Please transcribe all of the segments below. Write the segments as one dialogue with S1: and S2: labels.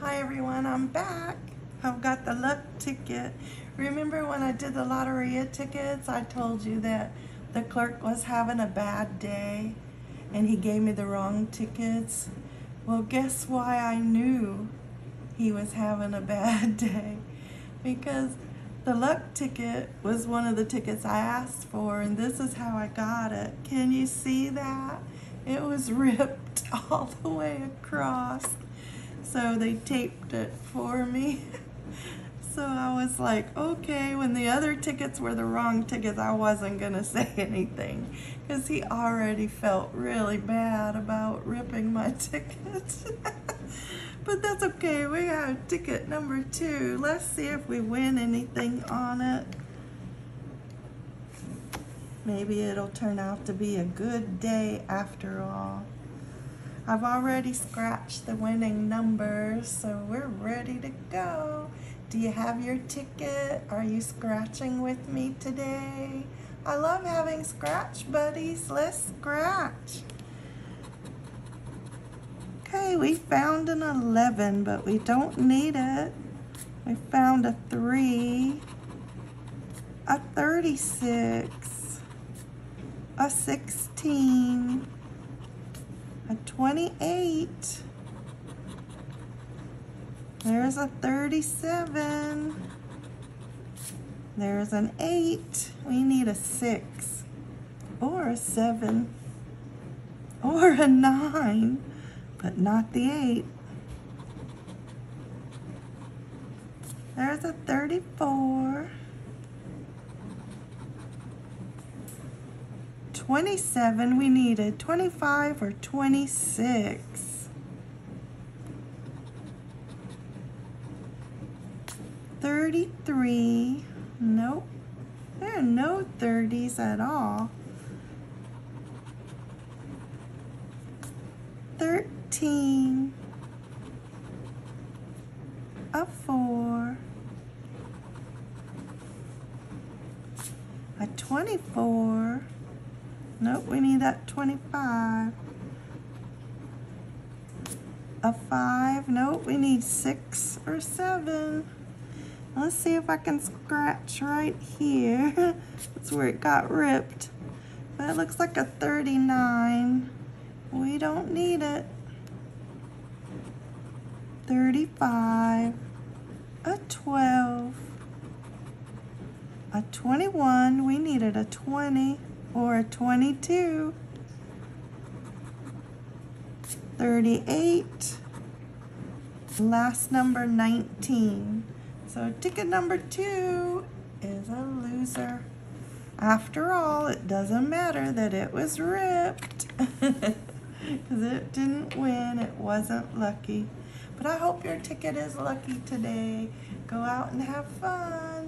S1: Hi everyone, I'm back. I've got the luck ticket. Remember when I did the Lotteria tickets, I told you that the clerk was having a bad day and he gave me the wrong tickets? Well, guess why I knew he was having a bad day? Because the luck ticket was one of the tickets I asked for and this is how I got it. Can you see that? It was ripped all the way across. So they taped it for me. So I was like, okay, when the other tickets were the wrong tickets, I wasn't going to say anything because he already felt really bad about ripping my tickets. but that's okay. We got ticket number two. Let's see if we win anything on it. Maybe it'll turn out to be a good day after all. I've already scratched the winning numbers, so we're ready to go. Do you have your ticket? Are you scratching with me today? I love having scratch buddies. Let's scratch. Okay, we found an 11, but we don't need it. We found a 3, a 36, a 16, a 28. There's a 37. There's an 8. We need a 6 or a 7 or a 9, but not the 8. There's a 34. 27, we needed 25 or 26. 33, nope, there are no 30s at all. 13, a 4, a 24, Nope, we need that 25. A 5. Nope, we need 6 or 7. Let's see if I can scratch right here. That's where it got ripped. But it looks like a 39. We don't need it. 35. A 12. A 21. We needed a 20 or a 22, 38, last number 19. So ticket number two is a loser. After all, it doesn't matter that it was ripped because it didn't win. It wasn't lucky. But I hope your ticket is lucky today. Go out and have fun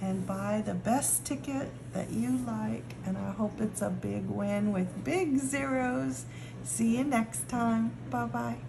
S1: and buy the best ticket that you like. And I hope it's a big win with big zeros. See you next time. Bye-bye.